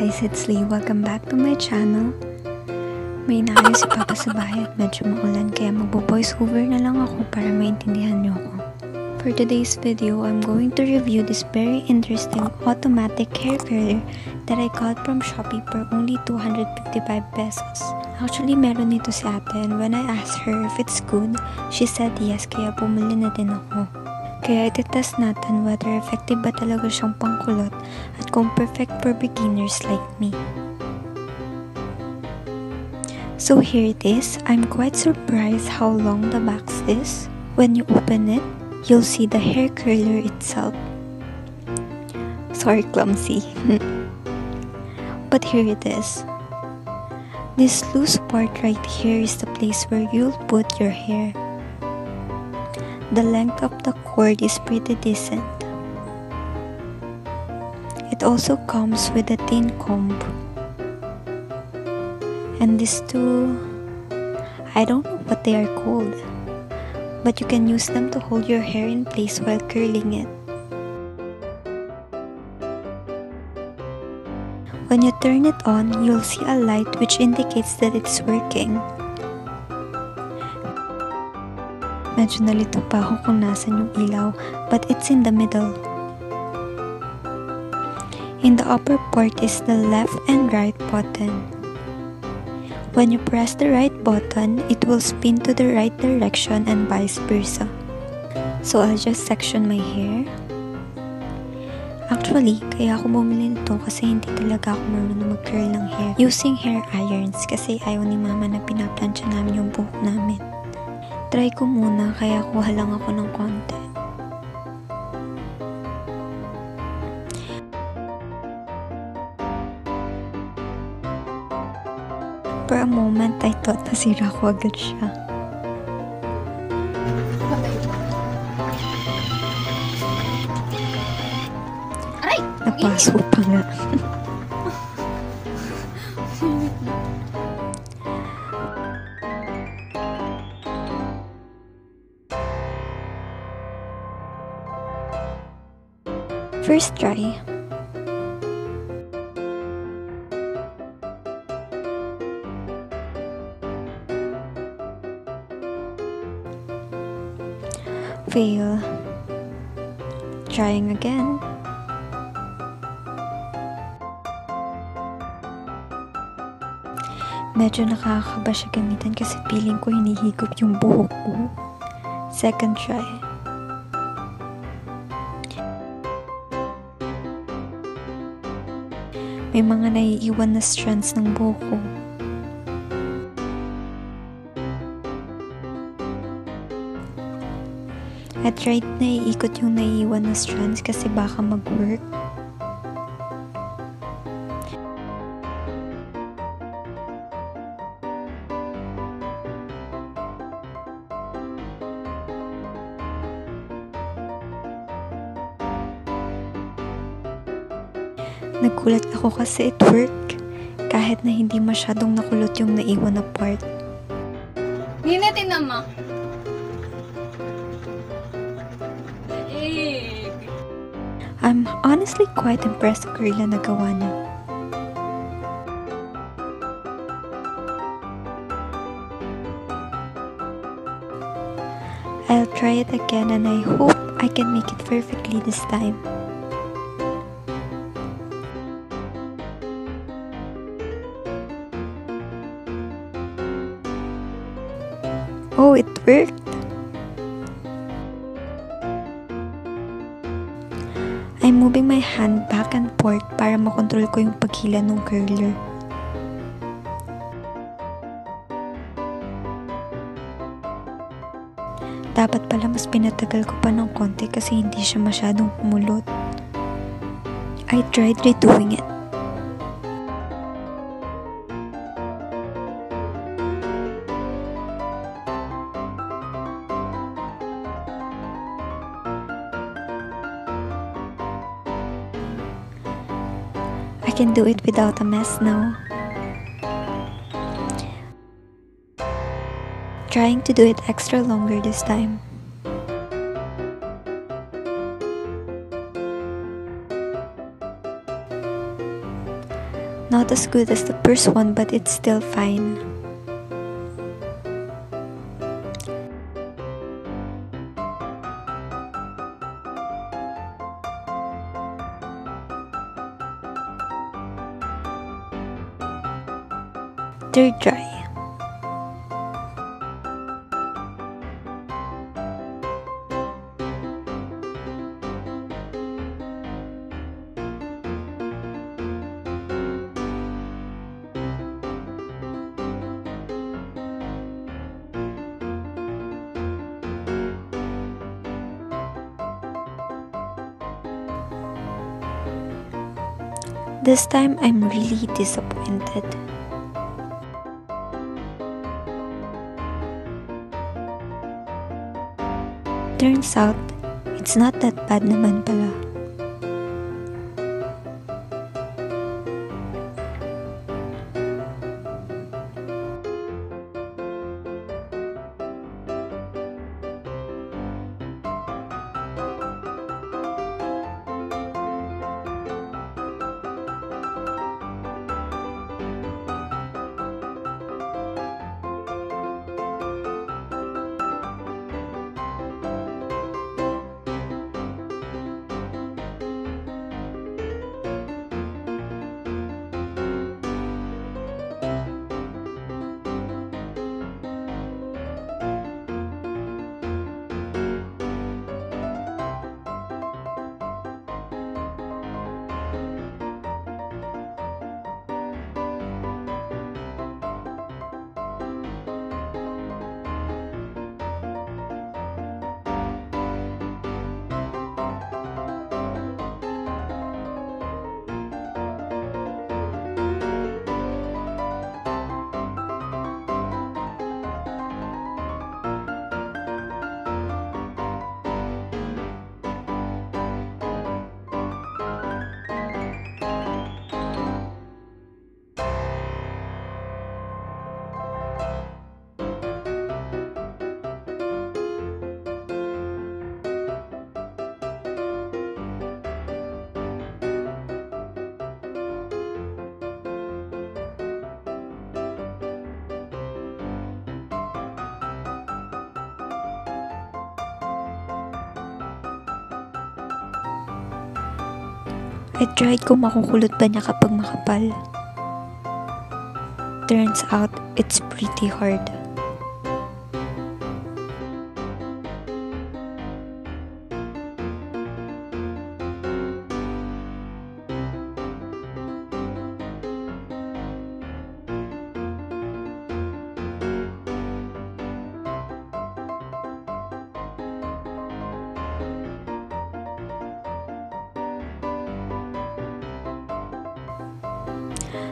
guys, it's Lee. Welcome back to my channel. May inaayos si Papa sa bahay at medyo maulan kaya magbo-voice over na lang ako para maintindihan niyo ako. For today's video, I'm going to review this very interesting automatic hair curler that I got from Shopee for only 255 pesos. Actually, meron nito si ate and when I asked her if it's good, she said yes kaya bumili na din ako. Kaya itetest natin whether effective ba talaga siyang pangkulot at kung perfect for beginners like me. So here it is. I'm quite surprised how long the box is. When you open it, you'll see the hair curler itself. Sorry, clumsy. but here it is. This loose part right here is the place where you'll put your hair. The length of the cord is pretty decent. It also comes with a thin comb. And these two, I don't know what they are called, but you can use them to hold your hair in place while curling it. When you turn it on, you'll see a light which indicates that it's working. Medyo nalito pa ako kung nasan yung ilaw, but it's in the middle. In the upper part is the left and right button. When you press the right button, it will spin to the right direction and vice versa. So I'll just section my hair. Actually, kaya ako bumili nito kasi hindi talaga ako marunong mag-curl ng hair using hair irons kasi ayaw ni mama na pinaplansya namin yung buhok namin. Try ko muna kaya kuha lang ako ng konti. For a moment, I thought nasira ko agad siya. Aray! Napaso pa nga. First try. Fail. Trying again. Medyo nakakaba siya gamitan kasi feeling ko hinihigop yung buhok ko. Second try. May mga naiiwan na strands ng buhok ko. At right na iikot yung naiiwan na strands kasi baka mag-work. Nagulat ako kasi it worked. Kahit na hindi masyadong nakulot yung naiwan na part. Ninatin na ma. Daig. I'm honestly quite impressed sa curl na nagawa niya. I'll try it again and I hope I can make it perfectly this time. Worked! I'm moving my hand back and forth para makontrol ko yung paghila ng curler. Dapat pala mas pinatagal ko pa ng konti kasi hindi siya masyadong pumulot. I tried redoing it. I can do it without a mess now. Trying to do it extra longer this time. not as good as the first one, but it's still fine. Third try. This time I'm really disappointed. Turns out, it's not that bad naman pala. I tried kung makukulot ba niya kapag makapal. Turns out, it's pretty hard.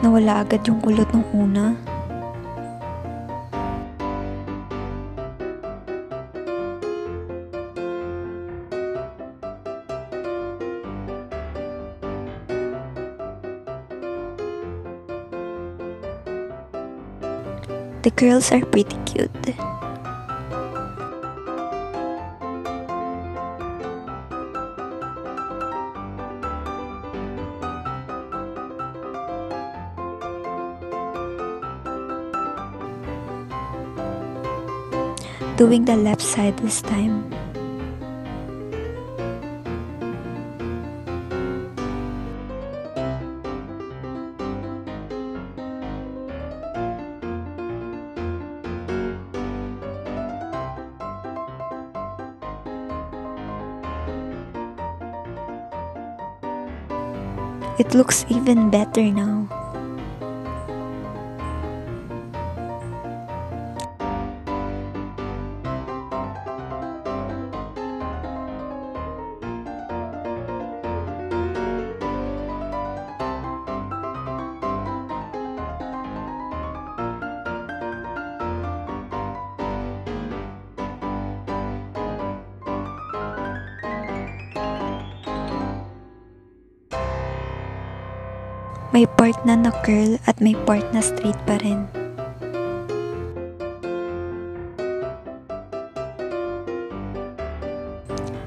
Nawala agad yung kulot ng una. The girls are pretty cute. Doing the left side this time. It looks even better now. May part na na curl at may part na straight pa rin.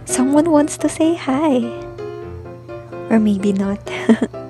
Someone wants to say hi. Or maybe not.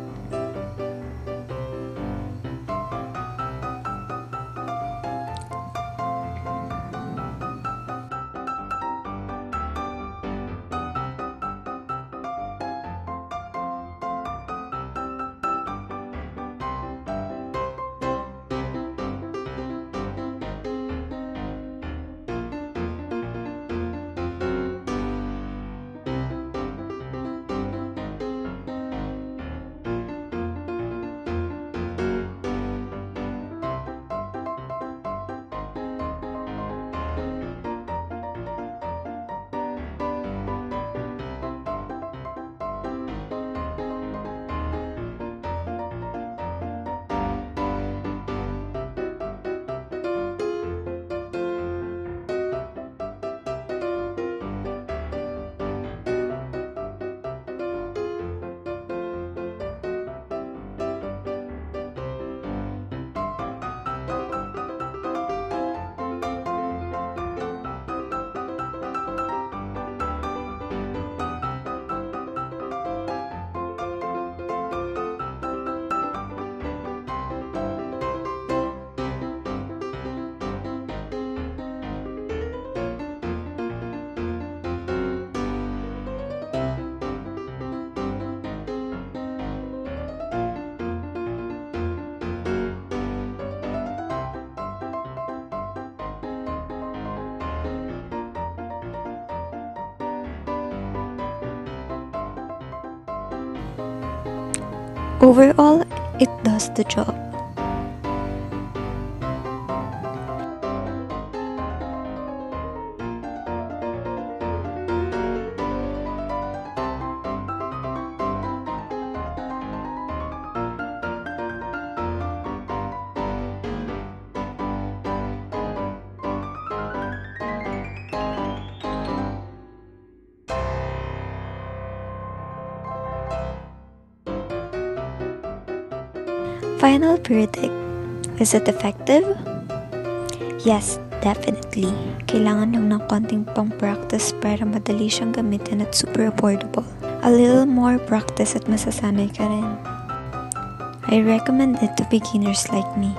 Overall, it does the job. Final verdict. Is it effective? Yes, definitely. Kailangan lang ng konting pang practice para madali siyang gamitin at super affordable. A little more practice at masasanay ka rin. I recommend it to beginners like me.